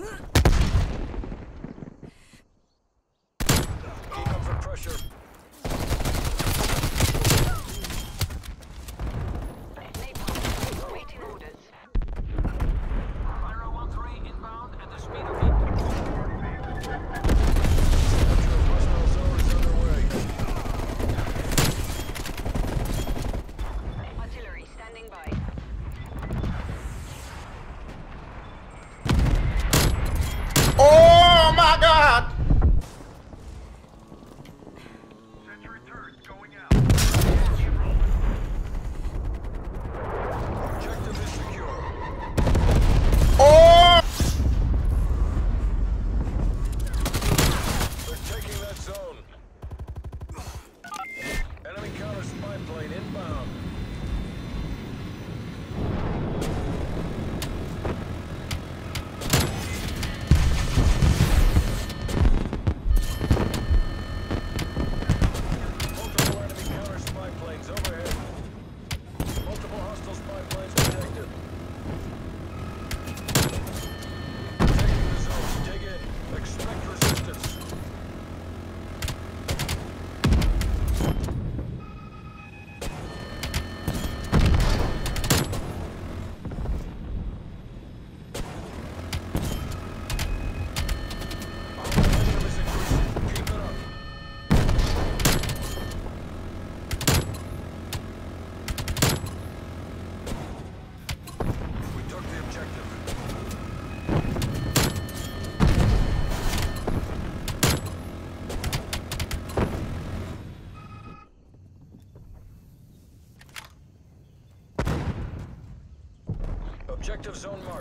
Huh? Objective zone marked.